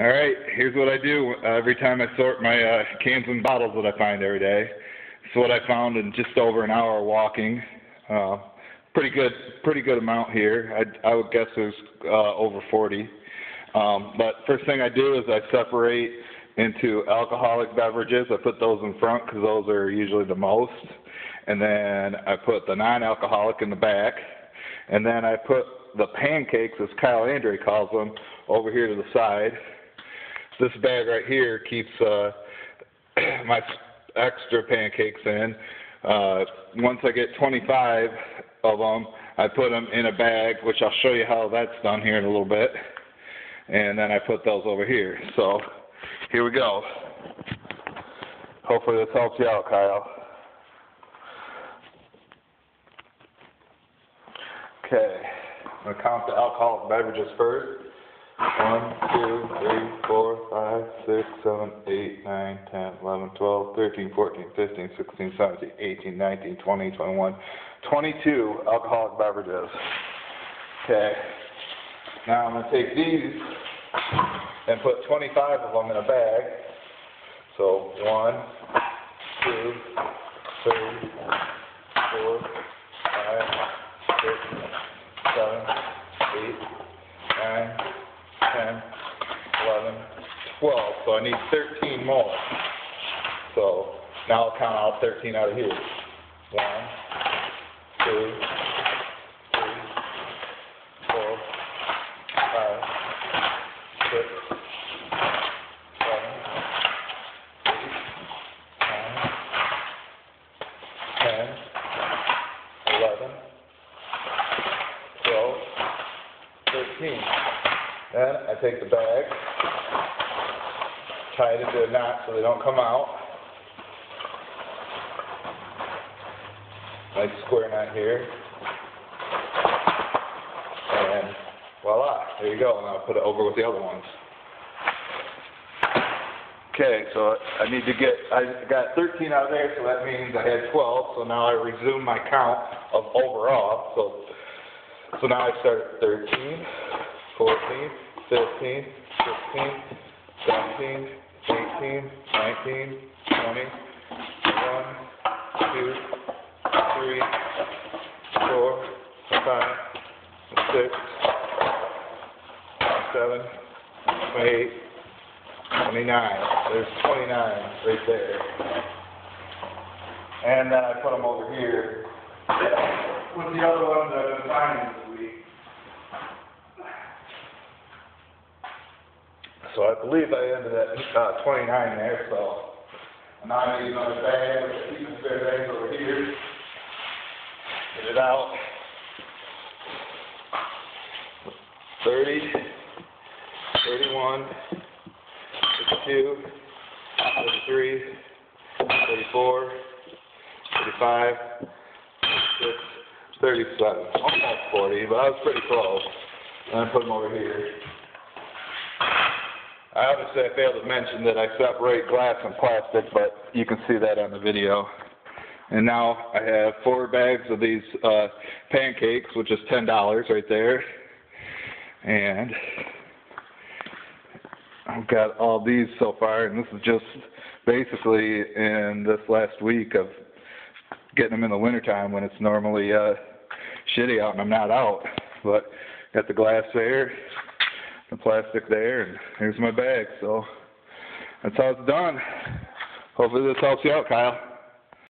All right, here's what I do uh, every time I sort my uh, cans and bottles that I find every day. Is what I found in just over an hour walking. Uh, pretty good, pretty good amount here. I, I would guess there's uh, over 40. Um, but first thing I do is I separate into alcoholic beverages. I put those in front because those are usually the most. And then I put the non-alcoholic in the back. And then I put the pancakes, as Kyle Andre calls them, over here to the side. This bag right here keeps uh, my extra pancakes in. Uh, once I get 25 of them, I put them in a bag, which I'll show you how that's done here in a little bit. And then I put those over here. So here we go. Hopefully this helps you out, Kyle. Okay, I'm to count the alcoholic beverages first. 1, 2, 3, 4, 5, 6, 7, 8, 9, 10, 11, 12, 13, 14, 15, 16, 17, 18, 19, 20, 21, 22 alcoholic beverages. Okay. Now I'm going to take these and put 25 of them in a bag. So 1, 2, 3, 4, 5, 6, 7, 8, 9, 10, 11, 12. So I need 13 more. So now I'll count out 13 out of here. 1, 2, 3, 4, 5, 6, 7, 8, 9, 10, 11, 12, 13. Then I take the bag, tie it into a knot so they don't come out. Nice square knot here. And voila, there you go. Now I'll put it over with the other ones. Okay, so I need to get, I got 13 out of there, so that means I had 12. So now I resume my count of overall. So, so now I start at 13. 14, 15, 16, 17, 18, 19, 20, 1, 2, 3, 4, 5, 6, 7, 28, 29. There's 29 right there. And then I put them over here with the other ones I've been finding this week. So I believe I ended at uh, 29 there, so now I need another bag, keep the spare bags over here. Get it out. 30, 31, 32, 33, 34, 35, 36, 37. Almost 40, but I was pretty close. And I put them over here. I obviously I failed to mention that I separate glass and plastic, but you can see that on the video. And now I have four bags of these uh, pancakes, which is ten dollars right there. And I've got all these so far, and this is just basically in this last week of getting them in the wintertime when it's normally uh, shitty out and I'm not out. But got the glass there, the plastic there, and here's my bag. So that's how it's done. Hopefully this helps you out, Kyle.